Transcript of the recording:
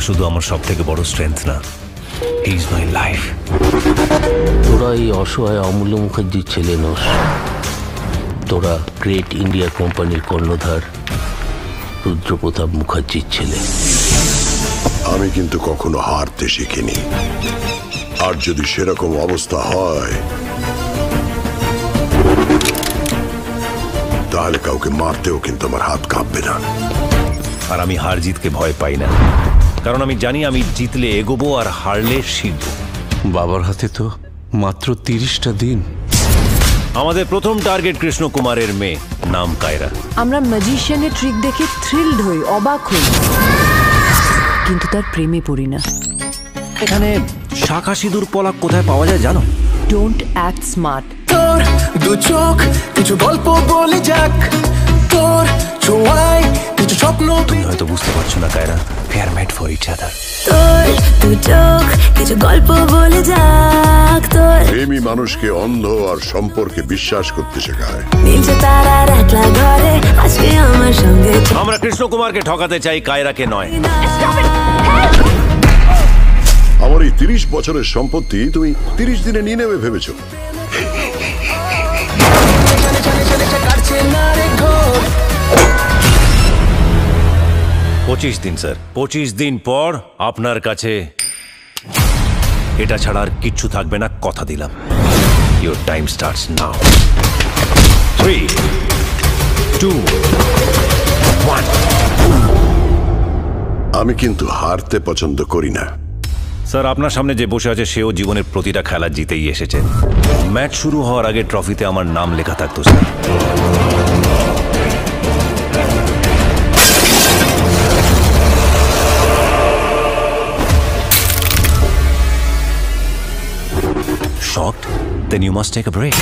শুধু আমার সব থেকে বড় স্ট্রেংথ না ইজ মাই লাইফ তোরা এই অসহায় অমূল্য মুখার্জির ছেলে নোস। তোরা গ্রেট ইন্ডিয়া কোম্পানির কর্ণধার রুদ্রপ্রতাপ মুখার্জির ছেলে। আমি কিন্তু কখনো হারতে শিখিনি। আর যদি সেরকম অবস্থা হয় তাহলে কাউকে মারতেও কিন্তু আমার হাত কাঁপবে না। আর আমি হার জিতকে ভয় পাই না। কারণ আমি জানি আমি জিতলে এগোবো আর হারলে শিখব বাবার হাতে তো মাত্র তিরিশটা দিন। আমাদের প্রথম টার্গেট কৃষ্ণ কুমারের মেয়ে নাম কায়রা। আমরা ম্যাজিশিয়ানের ট্রিক দেখে থ্রিলড হই অবাক হই। কিন্তু তার প্রেমে পড়ি না। এখানে শাখা সিঁদুর পলাক কোথায় পাওয়া যায় জানো? ডোন্ট অ্যাক্ট স্মার্ট তোর দু চোখ কিছু গল্প বলে যাক। তোর ছোঁয়ায় বুঝতে পারছ না Kaira? Fair made for each other তোর দু চোখ কিছু গল্প বলে যাক তোর। প্রেমী মানুষকে অন্ধ আর সম্পর্কে বিশ্বাস করতে শেখায়। নীলচে তারার একলা ঘরে আজকে আমার সঙ্গে আমরা কৃষ্ণ কুমারকে ঠকাতে চাই কায়রাকে নয়। আমার এই তিরিশ বছরের সম্পত্তি তুমি তিরিশ দিনে নিয়ে নেবে ভেবেছো। পঁচিশ দিন স্যার। পঁচিশ দিন পর আপনার কাছে এটা ছাড়া আর কিচ্ছু থাকবে না কথা দিলাম। Your time starts now three two one আমি কিন্তু হারতে পছন্দ করি না। স্যার আপনার সামনে যে বসে আছে সেও জীবনের প্রতিটা খেলা জিতেই এসেছে। ম্যাচ শুরু হওয়ার আগে ট্রফিতে আমার নাম লেখা থাকতো sir. Then you must take a break.